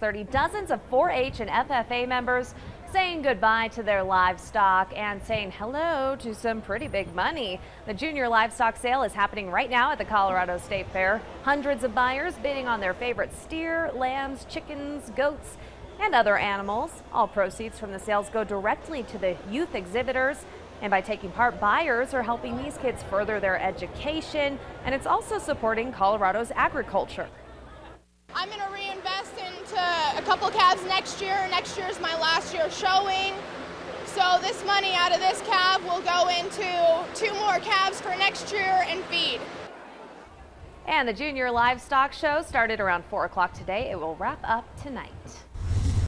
630, dozens of 4-H and FFA members saying goodbye to their livestock and saying hello to some pretty big money. The junior livestock sale is happening right now at the Colorado State Fair. Hundreds of buyers bidding on their favorite steer, lambs, chickens, goats, and other animals. All proceeds from the sales go directly to the youth exhibitors. And by taking part, buyers are helping these kids further their education, and it's also supporting Colorado's agriculture. I'm going to reinvest a couple calves next year. Next year is my last year showing. So this money out of this calf will go into two more calves for next year and feed. And the Junior Livestock Show started around 4 o'clock today. It will wrap up tonight.